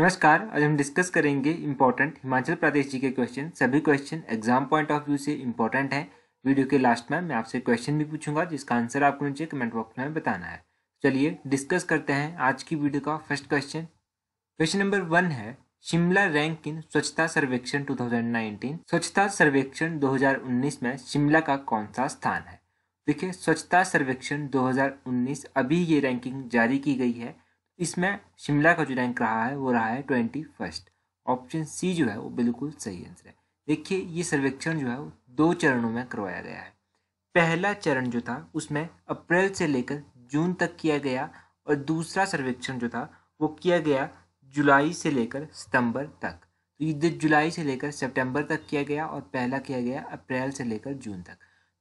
नमस्कार, आज हम डिस्कस करेंगे इंपॉर्टेंट हिमाचल प्रदेश जी के क्वेश्चन सभी question exam point of view से इंपॉर्टेंट है। वीडियो के लास्ट में मैं आपसे क्वेश्चन भी पूछूँगा, जिसका आंसर आपको नीचे कमेंट बॉक्स में बताना है। चलिए डिस्कस करते हैं आज की वीडियो का first question question number one है, शिमला रैंक इन स्वच्छता सर्वेक्षण 2019 स्वच्छता सर्वेक्षण 2019 में शिमला का कौन सा स्थान है? देखिए, स्वच्छता सर्वेक्षण 2019 अभी ये रैंकिंग जारी की गई है। इसमें शिमला का जो रैंक रहा है, वो रहा है ट्वेंटी फ़र्स्ट ऑप्शन सी जो है, वो बिल्कुल सही आंसर है। देखिए, ये सर्वेक्षण जो है, वो दो चरणों में करवाया गया है। पहला चरण जो था, उसमें अप्रैल से लेकर जून तक किया गया और दूसरा सर्वेक्षण जो था, वो किया गया जुलाई से लेकर सितंबर तक। तो ये जुलाई से लेकर सितंबर तक किया गया और पहला किया गया अप्रैल से लेकर जून तक।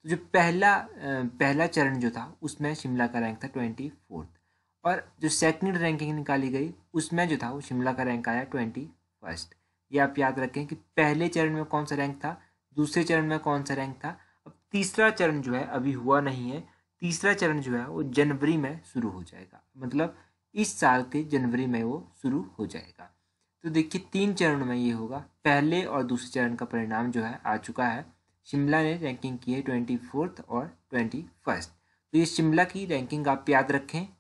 तो जो पहला पहला चरण जो था, उसमें शिमला का रैंक था ट्वेंटी फोर्थ और जो सेकंड रैंकिंग निकाली गई, उसमें जो था, वो शिमला का रैंक आया ट्वेंटी फ़र्स्ट ये आप याद रखें कि पहले चरण में कौन सा रैंक था, दूसरे चरण में कौन सा रैंक था। अब तीसरा चरण जो है, अभी हुआ नहीं है। तीसरा चरण जो है, वो जनवरी में शुरू हो जाएगा। मतलब इस साल के जनवरी में वो शुरू हो जाएगा। तो देखिए, तीन चरणों में ये होगा। पहले और दूसरे चरण का परिणाम जो है, आ चुका है। शिमला ने रैंकिंग की है ट्वेंटी फोर्थ और ट्वेंटी फ़र्स्ट तो ये शिमला की रैंकिंग आप याद रखें।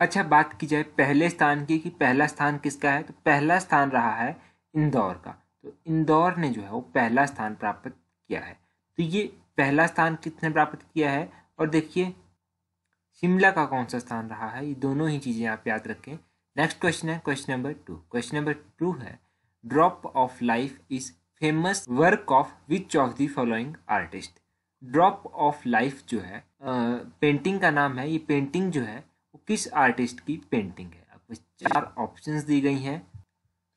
अच्छा बात की जाए पहले स्थान की कि पहला स्थान किसका है? तो पहला स्थान रहा है इंदौर का। तो इंदौर ने जो है वो पहला स्थान प्राप्त किया है। तो ये पहला स्थान किसने प्राप्त किया है? और देखिए, शिमला का कौन सा स्थान रहा है? ये दोनों ही चीज़ें आप याद रखें। नेक्स्ट क्वेश्चन है question number two question number two है drop of life is famous work of which of the following artist drop of life जो है पेंटिंग का नाम है। ये पेंटिंग जो है किस आर्टिस्ट की पेंटिंग है? आपको चार ऑप्शंस दी गई हैं।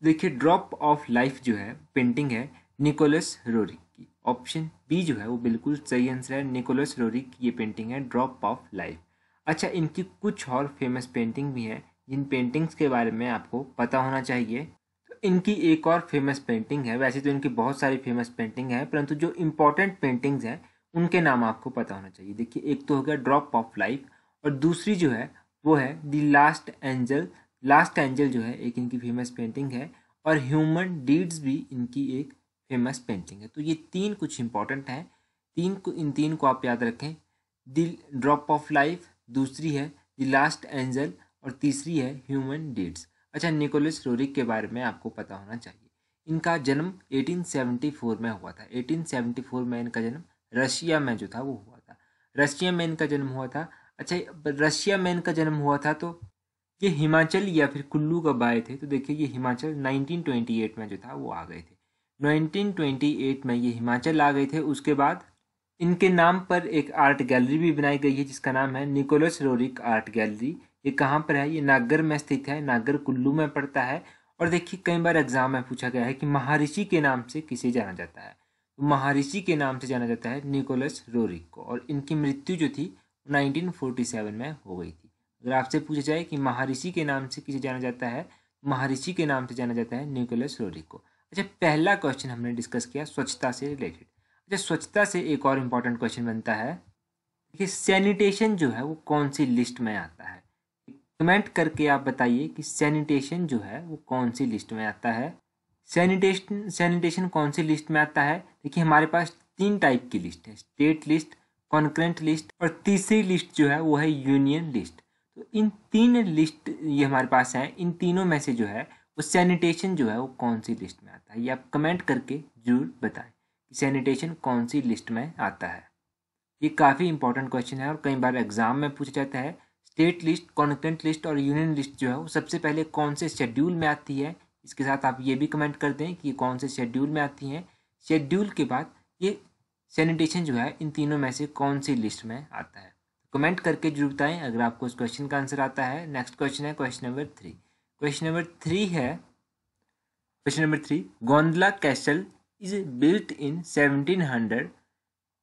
देखिए ड्रॉप ऑफ़ लाइफ जो है पेंटिंग है निकोलस रोरिक की। ऑप्शन बी जो है, वो बिल्कुल सही आंसर है। निकोलस रोरिक की ये पेंटिंग है ड्रॉप ऑफ़ लाइफ अच्छा इनकी कुछ और फ़ेमस पेंटिंग भी हैं। जिन पेंटिंग्स के बारे में आपको पता होना चाहिए। तो इनकी एक और फ़ेमस पेंटिंग है। वैसे तो इनकी बहुत सारी फ़ेमस पेंटिंग है, परंतु जो इम्पोर्टेंट पेंटिंग्स हैं, उनके नाम आपको पता होना चाहिए। देखिए, एक तो हो गया ड्रॉप ऑफ़ लाइफ और दूसरी जो है वो है the last angel last angel जो है, एक इनकी फ़ेमस पेंटिंग है और ह्यूमन डीड्स भी इनकी एक फ़ेमस पेंटिंग है। तो ये तीन कुछ इंपॉर्टेंट हैं। तीन को, इन तीन को आप याद रखें। द ड्रॉप ऑफ़ लाइफ दूसरी है द लास्ट एंजल और तीसरी है ह्यूमन डीड्स अच्छा निकोलस रोरिक के बारे में आपको पता होना चाहिए। इनका जन्म 1874 में हुआ था। 1874 में इनका जन्म रशिया में जो था, वो हुआ था। रशिया में इनका जन्म हुआ था। अच्छा रशिया में इनका जन्म हुआ था तो ये हिमाचल या फिर कुल्लू कब आए थे? तो देखिए, ये हिमाचल 1928 में जो था, वो आ गए थे। 1928 में ये हिमाचल आ गए थे। उसके बाद इनके नाम पर एक आर्ट गैलरी भी बनाई गई है, जिसका नाम है निकोलस रोरिक आर्ट गैलरी। ये कहाँ पर है? ये नागर में स्थित है नागर कुल्लू में पड़ता है। और देखिए, कई बार एग्ज़ाम में पूछा गया है कि महर्षि के नाम से किसे जाना जाता है? तो महर्षि के नाम से जाना जाता है निकोलस रोरिक को। और इनकी मृत्यु जो थी 1947 में हो गई थी। अगर आपसे पूछा जाए कि महर्षि के नाम से किसे जाना जाता है, महर्षि के नाम से जाना जाता है न्यूक्लियस रोरी को अच्छा पहला क्वेश्चन हमने डिस्कस किया स्वच्छता से रिलेटेड अच्छा स्वच्छता से एक और इंपॉर्टेंट क्वेश्चन बनता है कि सैनिटेशन जो है वो कौन सी लिस्ट में आता है? कमेंट करके आप बताइए कि सैनिटेशन जो है वो कौन सी लिस्ट में आता है? सैनिटेशन सैनिटेशन कौन सी लिस्ट में आता है? देखिए, हमारे पास तीन टाइप की लिस्ट है। स्टेट लिस्ट कॉन्क्रेंट लिस्ट और तीसरी लिस्ट जो है, वो है यूनियन लिस्ट तो इन तीन लिस्ट ये हमारे पास है, इन तीनों में से जो है, वो सैनिटेशन जो है, वो कौन सी लिस्ट में आता है? ये आप कमेंट करके ज़रूर बताएँ कि सैनिटेशन कौन सी लिस्ट में आता है। ये काफ़ी इंपॉर्टेंट क्वेश्चन है और कई बार एग्ज़ाम में पूछा जाता है स्टेट लिस्ट कॉन्क्रेंट लिस्ट और यूनियन लिस्ट जो है, वो सबसे पहले कौन से शेड्यूल में आती है? इसके साथ आप ये भी कमेंट कर दें कि कौन से शेड्यूल में आती हैं। शेड्यूल के बाद ये सैनिटेशन जो है, इन तीनों में से कौन सी लिस्ट में आता है? कमेंट करके ज़रूर बताएँ, अगर आपको इस क्वेश्चन का आंसर आता है। नेक्स्ट क्वेश्चन है question number three question number three है question number three Gondla castle is built in seventeen hundred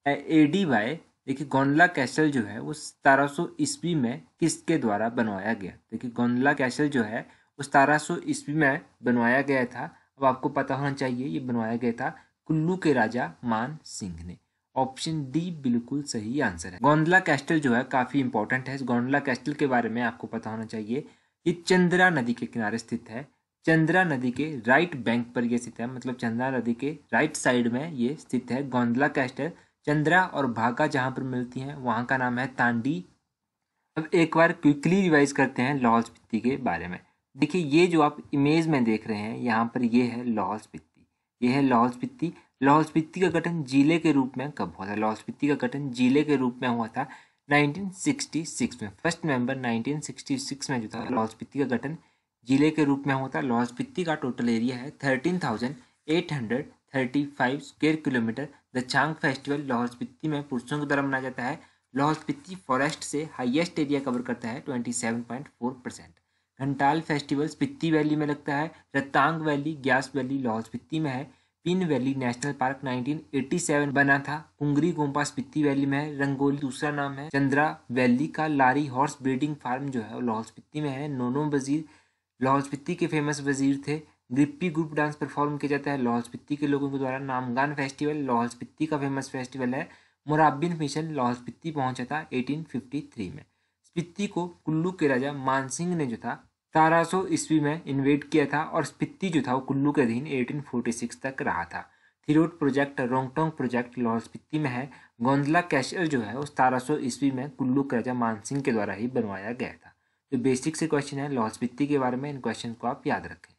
A D by देखिए गोंदला कैसल जो है, वो सतारह सौ ईस्वी में किसके द्वारा बनवाया गया? देखिए गोंदला कैसल जो है, वो सतारह सौ ईस्वी में बनवाया गया था। अब आपको पता होना चाहिए, ये बनवाया गया था कुल्लू के राजा मान सिंह ने। ऑप्शन डी बिल्कुल सही आंसर है। गोंदला कैस्टल जो है काफ़ी इंपॉर्टेंट है। गोंडला कैस्टल के बारे में आपको पता होना चाहिए ये चंद्रा नदी के किनारे स्थित है। चंद्रा नदी के राइट बैंक पर यह स्थित है। मतलब चंद्रा नदी के राइट साइड में ये स्थित है गोंदला कैस्टल। चंद्रा और भागा जहाँ पर मिलती हैं, वहाँ का नाम है तांडी। अब एक बार क्विकली रिवाइज करते हैं लाहौल स्पीति के बारे में। देखिए, ये जो आप इमेज में देख रहे हैं, यहाँ पर ये है लाहौल स्पीति ये है लाहौल स्पीति। लाहौल स्पीति का गठन ज़िले के रूप में कब हुआ था? लाहौल स्पीति का गठन ज़िले के रूप में हुआ था 1966 में। फ़र्स्ट नवंबर 1966 में जो था, लाहौल स्पीति का गठन ज़िले के रूप में हुआ था। लाहौल स्पीति का टोटल एरिया है thirteen thousand eight hundred thirty five square kilometre the Chang festival Lahaul Spiti में पुरुषों के द्वारा मनाया जाता है। लाहौल स्पीति फॉरेस्ट से हाईएस्ट एरिया कवर करता है twenty seven point four percent Ghantal festival Spiti valley में लगता है, रत्तांग वैली, ग्यास वैली, लाहौल स्पीति में है, पिन वैली नेशनल पार्क 1987 बना था, कुंगरी गोम्पा स्पीति वैली में है, रंगोली दूसरा नाम है, चंद्रा वैली का लारी हॉर्स ब्रीडिंग फार्म जो है लाहौल स्पीति में है, नोनो वज़ीर, लाहौल स्पीति के फ़ेमस वज़ीर थे ग्रिप्पी ग्रुप डांस परफॉर्म किया जाता है, लाहौल स्पीति के लोगों के द्वारा, नामगान फेस्टिवल, लाहौल स्पीति का फ़ेमस फेस्टिवल है मुराबिन मिशन लाहौल स्पीति पहुँचा था 1853 में। स्पीति को कुल्लू के राजा मानसिंह ने जो था, सतारह सौ ईस्वी में इन्वेट किया था और स्पीति जो था, वो कुल्लू के अधीन 1846 तक रहा था। थिरोट प्रोजेक्ट, रोंगटोंग प्रोजेक्ट लाहौल स्पीति में है। गोंदला कैशल जो है, वो सतारह ईस्वी में कुल्लू के राजा मानसिंह के द्वारा ही बनवाया गया था। तो बेसिक से क्वेश्चन है लाहौल स्पीति के बारे में इन क्वेश्चन को आप याद रखें।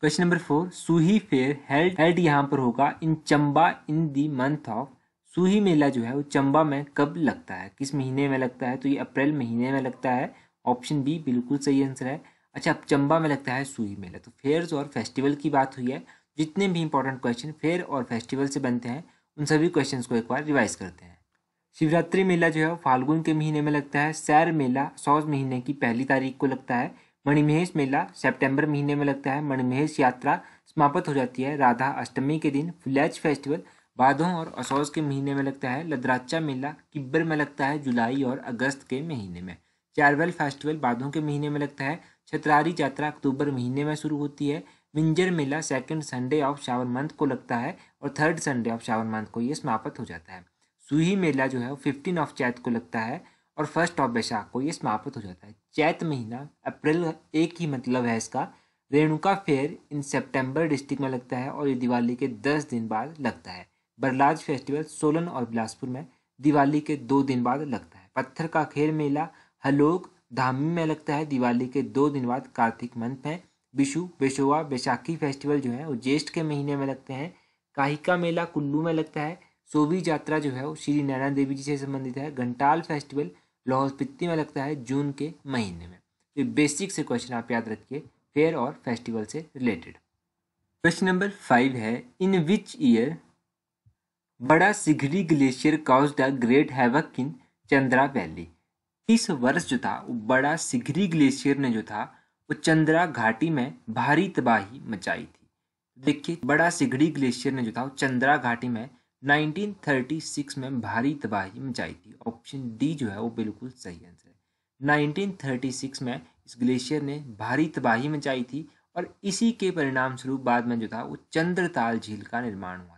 Question number four Suhi fair held held यहाँ पर होगा in Chamba in the month of Suhi मेला जो है, वो चंबा में कब लगता है? किस महीने में लगता है? तो ये अप्रैल महीने में लगता है। ऑप्शन बी बिल्कुल सही आंसर है। अच्छा अब चंबा में लगता है सूही मेला। तो फेयर्स और फेस्टिवल की बात हुई है। जितने भी इंपॉर्टेंट क्वेश्चन फेयर और फेस्टिवल से बनते हैं, उन सभी क्वेश्चन को एक बार रिवाइज करते हैं। शिवरात्रि मेला जो है फाल्गुन के महीने में लगता है। सैर मेला सौज महीने की पहली तारीख को लगता है। मणिमहेश मेला सितंबर महीने में लगता है। मणिमहेश यात्रा समाप्त हो जाती है। राधा अष्टमी के दिन फ्लैच फेस्टिवल बाधों और असौज के महीने में लगता है, लद्राचा मेला किब्बर में लगता है, जुलाई और अगस्त के महीने में। चारवेल फेस्टिवल बाधों के महीने में लगता है, छतरारी यात्रा अक्टूबर महीने में शुरू होती है मिंजर मेला second Sunday of Shravan month को लगता है और third Sunday of Shravan month को ये समाप्त हो जाता है। सुही मेला जो है वो फिफ्टीन ऑफ़ चैत को लगता है और फ़र्स्ट ऑफ़ बैशाख को ये समाप्त हो जाता है। चैत महीना, अप्रैल एक ही मतलब है इसका, Renuka fair in September district में लगता है और ये दिवाली के दस दिन बाद लगता है। बरलाज फेस्टिवल सोलन और बिलासपुर में दिवाली के दो दिन बाद लगता है। पत्थर का खेल मेला हलोक धामी में लगता है। दिवाली के दो दिन बाद कार्तिक मंथ में विशु बेशोआ बैसाखी फेस्टिवल जो है, वो ज्येष्ठ के महीने में लगते हैं। काहिका मेला कुल्लू में लगता है। सोवी यात्रा जो है, वो श्री नारायण देवी जी से संबंधित है। घंटाल फेस्टिवल लाहौल स्पीति में लगता है जून के महीने में। तो बेसिक से क्वेश्चन आप याद रखिए, फेयर और फेस्टिवल से रिलेटेड। क्वेश्चन नंबर फाइव है इन which year Bara Shigri glacier cause the great havoc in Chandra valley इस वर्ष जो था, वो बड़ा सिगरी ग्लेशियर ने जो था, वो चंद्रा घाटी में भारी तबाही मचाई थी। देखिए, बड़ा सिगड़ी ग्लेशियर ने जो था, वो चंद्रा घाटी में 1936 में भारी तबाही मचाई थी। ऑप्शन डी जो है, वो बिल्कुल सही आंसर है। 1936 में इस ग्लेशियर ने भारी तबाही मचाई थी और इसी के परिणाम स्वरूप बाद में जो था, वो चंद्रताल झील का निर्माण हुआ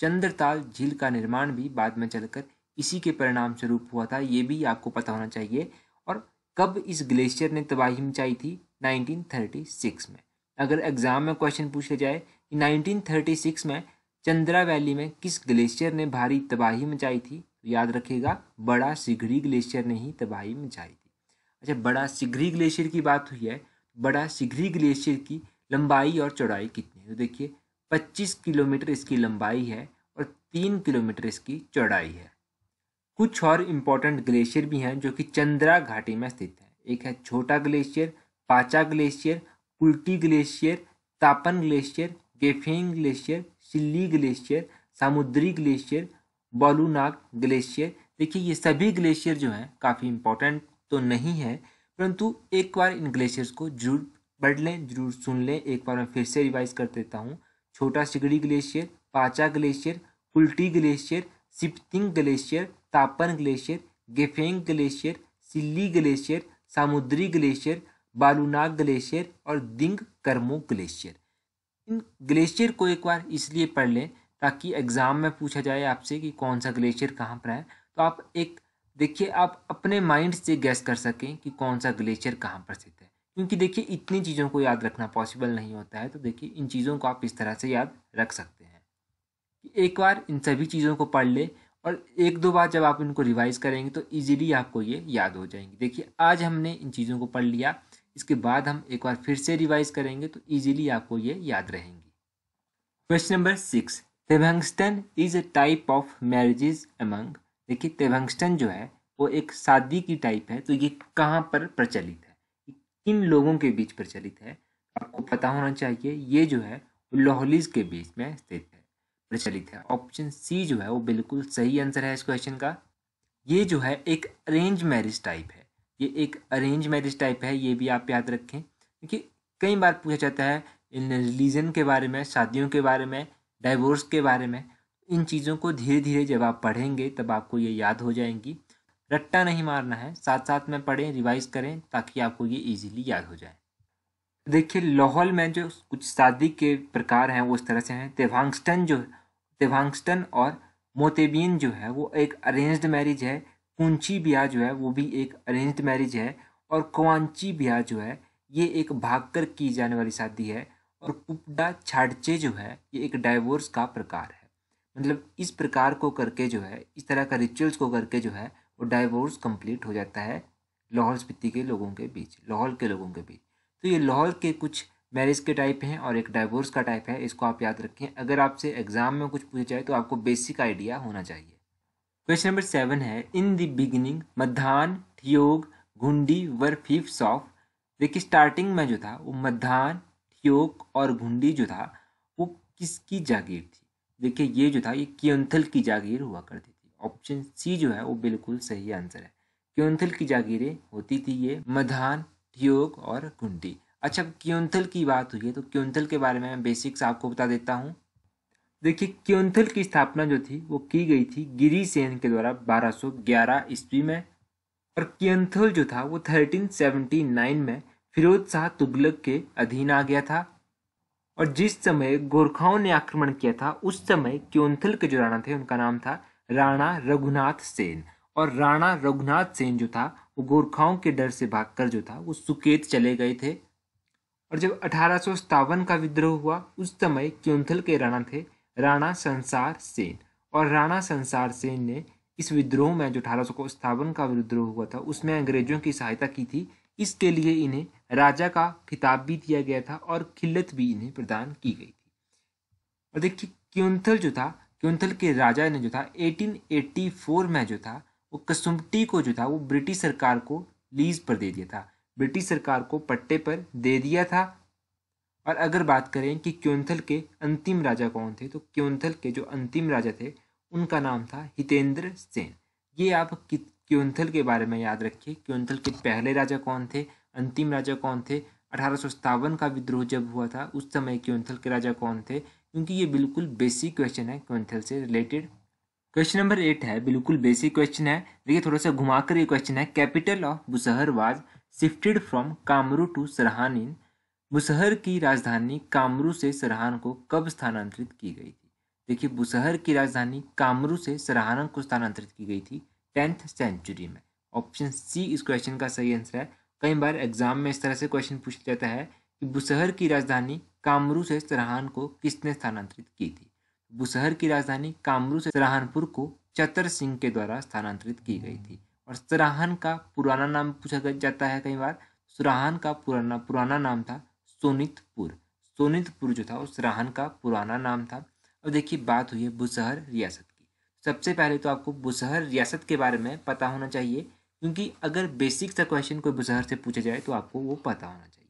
चंद्रताल झील का निर्माण भी बाद में चलकर इसी के परिणाम स्वरूप हुआ था, ये भी आपको पता होना चाहिए। और कब इस ग्लेशियर ने तबाही मचाई थी? 1936 में। अगर एग्ज़ाम में क्वेश्चन पूछा जाए कि 1936 में चंद्रा वैली में किस ग्लेशियर ने भारी तबाही मचाई थी तो याद रखिएगा, बड़ा सिगड़ी ग्लेशियर ने ही तबाही मचाई थी। अच्छा बड़ा सिगरी ग्लेशियर की बात हुई है, बड़ा सिगरी ग्लेशियर की लंबाई और चौड़ाई कितनी है? तो देखिए 25 किलोमीटर इसकी लंबाई है और तीन किलोमीटर इसकी चौड़ाई है। कुछ और इम्पोर्टेंट ग्लेशियर भी हैं जो कि चंद्रा घाटी में स्थित है। एक है Chhota glacier Pacha glacier Pulti glacier Tapan glacier Gephang glacier Silli glacier Samudri glacier Bolunag glacier देखिए, ये सभी ग्लेशियर जो हैं काफ़ी इम्पोर्टेंट तो नहीं है, परंतु एक बार इन ग्लेशियर्स को ज़रूर पढ़ लें, ज़रूर सुन लें। एक बार मैं फिर से रिवाइज कर देता हूँ। Chhota Shigri glacier, Pacha glacier Pulti glacier, Sipting glacier, Tapan glacier, Gephang glacier, Silli glacier, Samudri glacier, Balunag glacier और दिंग कर्मो ग्लेशियर। इन ग्लेशियर को एक बार इसलिए पढ़ लें ताकि एग्ज़ाम में पूछा जाए आपसे कि कौन सा ग्लेशियर कहाँ पर है। तो आप एक, देखिए, आप अपने माइंड से गैस कर सकें कि कौन सा ग्लेशियर कहाँ पर स्थित है। क्योंकि देखिए, इतनी चीज़ों को याद रखना पॉसिबल नहीं होता है तो देखिए, इन चीज़ों को आप इस तरह से याद रख सकते हैं। एक बार इन सभी चीज़ों को पढ़ ले और एक दो बार जब आप इनको रिवाइज करेंगे तो इजीली आपको ये याद हो जाएँगे। देखिए, आज हमने इन चीज़ों को पढ़ लिया, इसके बाद हम एक बार फिर से रिवाइज करेंगे तो इजीली आपको ये याद रहेंगी। Question number six तेभंगस्टन is a type of marriages among देखिए तेभंगस्टन जो है, वो एक शादी की टाइप है तो ये कहाँ पर प्रचलित है? किन लोगों के बीच प्रचलित है? आपको पता होना चाहिए, ये जो है लोहलीज के बीच में स्थित है, प्रचलित है। ऑप्शन सी जो है, वो बिल्कुल सही आंसर है इस क्वेश्चन का। ये जो है, एक अरेंज मैरिज टाइप है। ये एक अरेंज मैरिज टाइप है, ये भी आप याद रखें। क्योंकि कई बार पूछा जाता है, इन रिलीजन के बारे में, शादियों के बारे में डाइवोर्स के बारे में, इन चीज़ों को धीरे धीरे जब आप पढ़ेंगे, तब आपको ये याद हो जाएँगी। रट्टा नहीं मारना है। साथ साथ में पढ़ें रिवाइज करें ताकि आपको ये इजीली याद हो जाए। देखिए, लाहौल में जो कुछ शादी के प्रकार हैं, वो इस तरह से हैं। तेवांगस्टन जो तेवांगस्टन और मोतेबियन जो है, वो एक अरेंज्ड मैरिज है। कुंची ब्याह जो है, वो भी एक अरेंज्ड मैरिज है। और कुआंची ब्याह जो है, ये एक भागकर की जाने वाली शादी है। और पुपडा छाड़चे जो है, ये एक डाइवोर्स का प्रकार है। मतलब इस प्रकार को करके जो है, इस तरह का रिचुअल्स को करके जो है वो डाइवोर्स कंप्लीट हो जाता है लाहौल स्पीति के लोगों के बीच, लाहौल के लोगों के बीच। तो ये लाहौल के कुछ मैरिज के टाइप हैं और एक डाइवोर्स का टाइप है, इसको आप याद रखें। अगर आपसे एग्ज़ाम में कुछ पूछा जाए तो आपको बेसिक आइडिया होना चाहिए। क्वेश्चन नंबर सेवन है in the beginning Madhyan Theog, Ghundi were fiefs of देखिए स्टार्टिंग में जो था, वो मध्यान ठियोग और घुंडी जो था, वो किसकी जागीर थी? देखिए ये जो था, ये क्योंथल की जागीर हुआ करती थी ऑप्शन सी जो है, वो बिल्कुल सही आंसर है। क्योंथल की जागीरें होती थी ये मधान, ठियोग और घुंडी अच्छा क्योंथल की बात हुई है तो क्योंथल के बारे में मैं बेसिक्स आपको बता देता हूँ। देखिए, क्योंथल की स्थापना जो थी, वो की गई थी गिरी सेन के द्वारा 1211 ईस्वी में। और क्योंथल जो था, वो 1379 में फिरोज शाह तुगलक के अधीन आ गया था। और जिस समय गोरखाओं ने आक्रमण किया था, उस समय क्योंथल के जो राणा थे, उनका नाम था राणा रघुनाथ सेन। और राणा रघुनाथ सेन जो था, वो गोरखाओं के डर से भागकर जो था, वो सुकेत चले गए थे। और जब अठारह का विद्रोह हुआ, उस समय क्योंथल के राणा थे, राणा संसार सेन। और राणा संसार सेन ने इस विद्रोह में जो अठारह को विद्रोह हुआ था, उसमें अंग्रेज़ों की सहायता की थी। इसके लिए इन्हें राजा का खिताब भी दिया गया था और खिल्लत भी इन्हें प्रदान की गई थी। और देखिए, क्योंथल जो था क्योंथल के राजा ने जो था 1884 में जो था, वो कसुम्पटी को जो था, वो ब्रिटिश सरकार को लीज पर दे दिया था। ब्रिटिश सरकार को पट्टे पर दे दिया था। और अगर बात करें कि क्योंथल के अंतिम राजा कौन थे तो क्योंथल के जो अंतिम राजा थे, उनका नाम था हितेंद्र सेन। ये आप क्योंथल के बारे में याद रखिए। क्योंथल के पहले राजा कौन थे, अंतिम राजा कौन थे? अठारह सौ सत्तावन का विद्रोह जब हुआ था, उस समय क्योंथल के राजा कौन थे? क्योंकि ये बिल्कुल बेसिक क्वेश्चन है क्योंथल से रिलेटेड क्वेश्चन नंबर एट है, बिल्कुल बेसिक क्वेश्चन है। देखिए थोड़ा सा घुमाकर ये क्वेश्चन है। Capital of Bushahr was shifted from Kamru to Sarahan in Bushahr की राजधानी कामरू से सरहान को कब स्थानांतरित की गई थी? देखिए बुसहर की राजधानी कामरू से सरहान को स्थानांतरित की गई थी टेंथ सेंचुरी में। ऑप्शन सी इस क्वेश्चन का सही आंसर है। कई बार एग्ज़ाम में इस तरह से क्वेश्चन पूछा जाता है कि बुसहर की राजधानी कामरू से सराहान को किसने स्थानांतरित की थी? बुसहर की राजधानी कामरू से सराहनपुर को चतर सिंह के द्वारा स्थानांतरित की गई थी। और सराहन का पुराना नाम पूछा जाता है कई बार। सराहान का पुराना पुराना नाम था सोनितपुर। सोनितपुर जो था, वो सराहन का पुराना नाम था। और देखिए, बात हुई है बुसहर रियासत की। सबसे पहले तो आपको बुसहर रियासत के बारे में पता होना चाहिए, क्योंकि अगर बेसिक सा क्वेश्चन कोई बुसहर से पूछा जाए तो आपको वो पता होना चाहिए।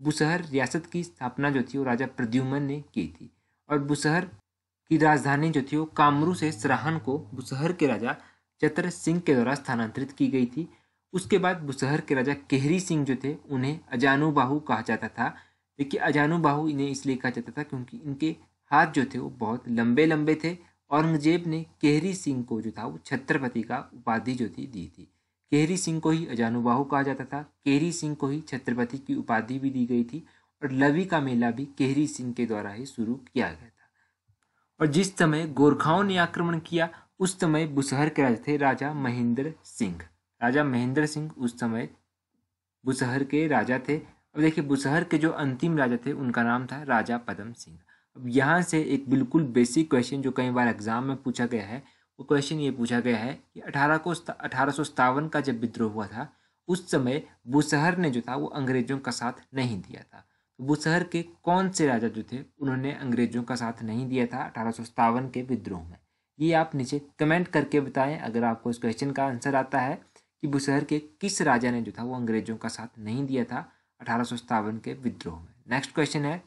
बुसहर रियासत की स्थापना जो थी वो राजा प्रद्युमन ने की थी और बुसहर की राजधानी जो थी वो कामरू से सराहन को बुसहर के राजा चतर सिंह के द्वारा स्थानांतरित की गई थी। उसके बाद बुसहर के राजा केहरी सिंह जो थे, उन्हें अजानुबाहु कहा जाता था। देखिए, अजानुबाहु इन्हें इसलिए कहा जाता था क्योंकि इनके हाथ जो थे वो बहुत लंबे लंबे थे। औरंगज़ेब ने केहरी सिंह को जो था वो छत्रपति का उपाधि जो थी दी थी। केहरी सिंह को ही अजानुबाहु कहा जाता था। केहरी सिंह को ही छत्रपति की उपाधि भी दी गई थी और लवी का मेला भी केहरी सिंह के द्वारा ही शुरू किया गया था। और जिस समय गोरखाओं ने आक्रमण किया, उस समय बुसहर के राजा थे राजा महेंद्र सिंह। राजा महेंद्र सिंह उस समय बुसहर के राजा थे। अब देखिए बुसहर के जो अंतिम राजा थे, उनका नाम था राजा पदम सिंह। अब यहाँ से एक बिल्कुल बेसिक क्वेश्चन जो कई बार एग्ज़ाम में पूछा गया है वो क्वेश्चन ये पूछा गया है कि अठारह को अठारह सौ सत्तावन का जब विद्रोह हुआ था, उस समय बुसहर ने जो था, वो अंग्रेज़ों का साथ नहीं दिया था। तो बुसहर के कौन से राजा जो थे, उन्होंने अंग्रेज़ों का साथ नहीं दिया था अठारह सौ सतावन के विद्रोह में। ये आप नीचे कमेंट करके बताएँ, अगर आपको इस क्वेश्चन का आंसर आता है कि बुसहर के किस राजा ने जो था, वो अंग्रेज़ों का साथ नहीं दिया था अठारह के विद्रोह में। नेक्स्ट क्वेश्चन है।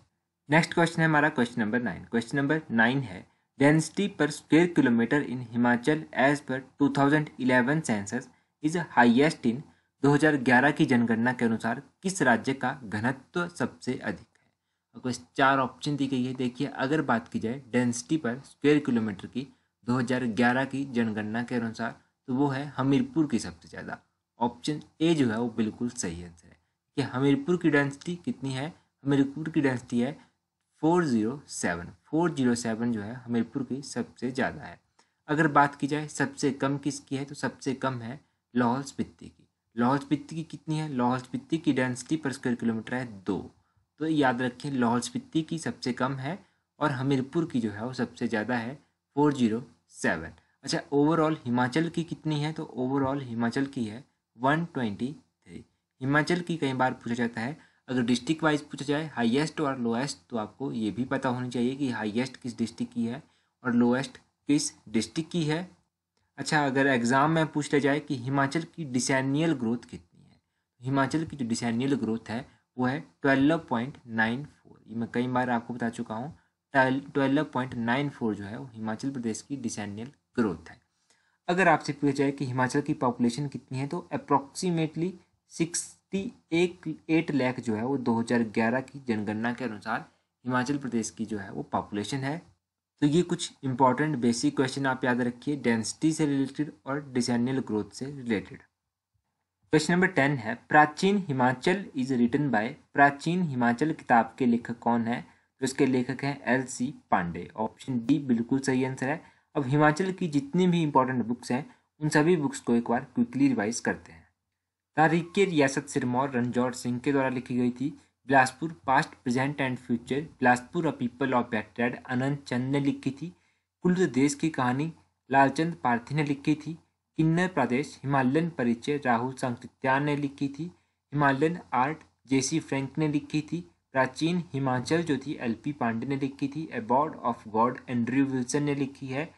नेक्स्ट क्वेश्चन है हमारा question number nine question number nine है density per square kilometre in Himachal as per 2011 census is highest in 2011 की जनगणना के अनुसार किस राज्य का घनत्व सबसे अधिक है? आपको चार ऑप्शन दी गई है। देखिए, अगर बात की जाए डेंसिटी पर स्क्वेयर किलोमीटर की 2011 की जनगणना के अनुसार तो वो है हमीरपुर की सबसे ज़्यादा। ऑप्शन ए जो है, वो बिल्कुल सही आंसर है। कि हमीरपुर की डेंसिटी कितनी है? हमीरपुर की डेंसिटी है four zero seven four zero seven जो है हमीरपुर की सबसे ज़्यादा है। अगर बात की जाए सबसे कम किसकी है तो सबसे कम है लाहौल स्पीति की। लाहौल स्पीति की कितनी है? लाहौल स्पीति की डेंसिटी पर स्क्वायर किलोमीटर है दो। तो याद रखें लाहौल स्पीति की सबसे कम है और हमीरपुर की जो है वो सबसे ज़्यादा है फोर ज़ीरो सेवन। अच्छा ओवरऑल हिमाचल की कितनी है? तो ओवरऑल हिमाचल की है वन ट्वेंटी थ्री। हिमाचल की कई बार पूछा जाता है अगर डिस्ट्रिक्ट वाइज पूछा जाए हाईएस्ट और लोएस्ट तो आपको ये भी पता होनी चाहिए कि हाईएस्ट किस डिस्ट्रिक्ट की है और लोएस्ट किस डिस्ट्रिक्ट की है। अच्छा अगर एग्ज़ाम में पूछ लिया जाए कि हिमाचल की डिसैनियल ग्रोथ कितनी है हिमाचल की जो डिसैनियल ग्रोथ है, वो है ट्वेल्व पॉइंट नाइन फोर ये मैं कई बार आपको बता चुका हूँ ट्वेल्व पॉइंट नाइन फोर जो है, वो हिमाचल प्रदेश की डिसैनियल ग्रोथ है। अगर आपसे पूछा जाए कि हिमाचल की पॉपुलेशन कितनी है तो अप्रॉक्सीमेटली सिक्सटी एक एट लैख जो है वो 2011 की जनगणना के अनुसार हिमाचल प्रदेश की जो है वो पॉपुलेशन है। तो ये कुछ इंपॉर्टेंट बेसिक क्वेश्चन आप याद रखिए डेंसिटी से रिलेटेड और डिसेनियल ग्रोथ से रिलेटेड क्वेश्चन नंबर टेन है, प्राचीन हिमाचल इज़ रिटन बाय प्राचीन हिमाचल किताब के लेखक कौन है? तो इसके लेखक हैं L C Pande. Option D बिल्कुल सही आंसर है। अब हिमाचल की जितनी भी इंपॉर्टेंट बुक्स हैं, उन सभी बुक्स को एक बार क्विकली रिवाइज करते हैं। तारीख के रियासत सिरमौर रणजौर सिंह के द्वारा लिखी गई थी, Bilaspur past present and future Bilaspur a people of backed Anant Chand ने लिखी थी, कुल देश की कहानी, लालचंद पार्थी ने लिखी थी, किन्नर प्रदेश, हिमालयन परिचय, राहुल संकृत्यान ने लिखी थी, हिमालयन आर्ट जेसी फ्रैंक ने लिखी थी, प्राचीन हिमाचल जो थी एल पी पांडे ने लिखी थी abode of God Andrew Wilson ने लिखी है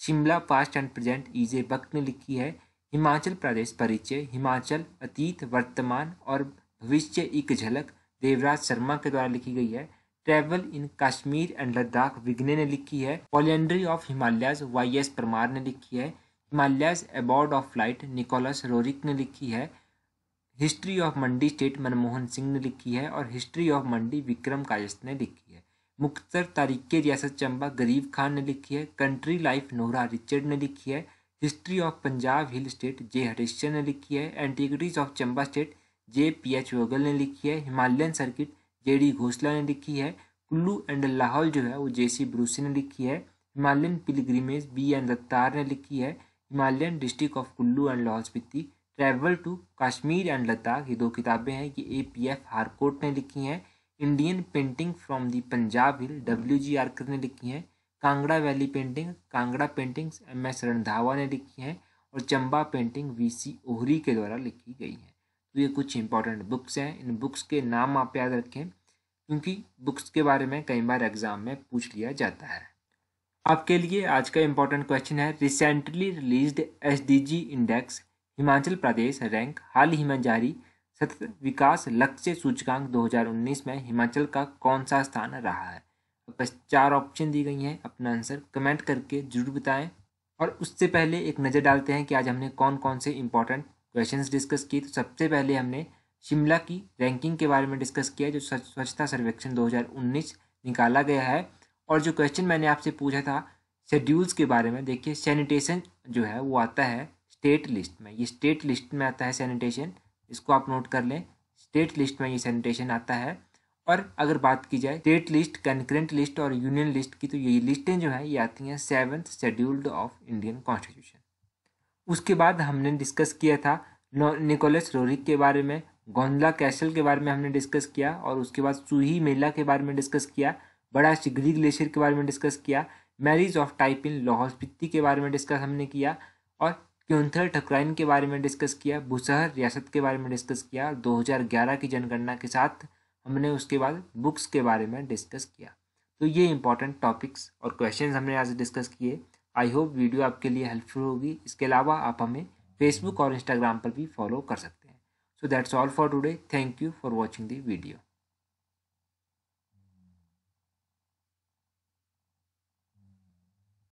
Shimla past and present E J Buck ने लिखी है हिमाचल प्रदेश परिचय, हिमाचल अतीत, वर्तमान और भविष्य एक झलक देवराज शर्मा के द्वारा लिखी गई है। Travel in Kashmir and Ladakh Vigne ने लिखी है। Polyandry of Himalayas, Y S Parmar ने लिखी है। Himalayas abode of flight Nicholas Roerich ने लिखी है। History of Mandi state, Manmohan Singh ने लिखी है और हिस्ट्री ऑफ़ मंडी विक्रम कायस्थ ने लिखी है। मुख्तर तारीख रियासत चंबा, गरीब खान ने लिखी है। कंट्री लाइफ, नोहरा रिचर्ड ने लिखी है। History of Punjab hill state J हरिश्चर ने लिखी है, antiquities of Chamba state J P H Vogel ने लिखी है, Himalayan circuit J D Khosla ने लिखी है, कुल्लू एंड लाहौल जो है वो जे सी ब्रूसी ने लिखी है, Himalayan pilgrimage B N Dattar ने लिखी है, Himalayan district of Kullu and Lahaul Spiti, travel to Kashmir and Ladakh, ये दो किताबें हैं कि ए पी एफ़ हारकोट ने लिखी हैं, Indian painting from the Punjab hill W G Archer ने लिखी हैं Kangra valley painting, Kangra paintings M S Randhawa ने लिखी हैं और Chamba painting V C Ohri के द्वारा लिखी गई है। तो ये कुछ इंपॉर्टेंट बुक्स हैं। इन बुक्स के नाम आप याद रखें, क्योंकि बुक्स के बारे में कई बार एग्ज़ाम में पूछ लिया जाता है। आपके लिए आज का इम्पोर्टेंट क्वेश्चन है। Recently released S index Himachal Pradesh rank हाल ही में जारी सतत विकास लक्ष्य सूचकांक 2019 में हिमाचल का कौन सा स्थान रहा है? बस चार ऑप्शन दी गई हैं अपना आंसर कमेंट करके ज़रूर बताएँ। और उससे पहले एक नज़र डालते हैं कि आज हमने कौन कौन से इंपॉर्टेंट क्वेश्चंस डिस्कस किए। तो सबसे पहले हमने शिमला की रैंकिंग के बारे में डिस्कस किया, जो स्वच्छता सर्वेक्षण 2019 निकाला गया है। और जो क्वेश्चन मैंने आपसे पूछा था शेड्यूल्स के बारे में, देखिए सैनिटेशन जो है, वो आता है स्टेट लिस्ट में। ये स्टेट लिस्ट में आता है सैनिटेशन इसको आप नोट कर लें। स्टेट लिस्ट में ये सैनिटेशन आता है। और अगर बात की जाए स्टेट लिस्ट कंकरेंट लिस्ट और यूनियन लिस्ट की तो ये लिस्टें जो है, ये आती हैं seventh scheduled of Indian constitution उसके बाद हमने डिस्कस किया था निकोलस रोरिक के बारे में गोंदला कैसल के बारे में हमने डिस्कस किया, और उसके बाद सुही मेला के बारे में डिस्कस किया, बड़ा सिगरी ग्लेशियर के बारे में डिस्कस किया marriage of type in Lahaul Spiti के बारे में डिस्कस हमने किया, और क्योंथर ठकराइन के बारे में डिस्कस किया भूसहर रियासत के बारे में डिस्कस किया, और 2011 की जनगणना के साथ हमने उसके बाद बुक्स के बारे में डिस्कस किया। तो ये इंपॉर्टेंट टॉपिक्स और क्वेश्चन हमने आज डिस्कस किए। आई होप वीडियो आपके लिए हेल्पफुल होगी। इसके अलावा आप हमें फेसबुक और इंस्टाग्राम पर भी फॉलो कर सकते हैं। So that's all for today thank you for watching the video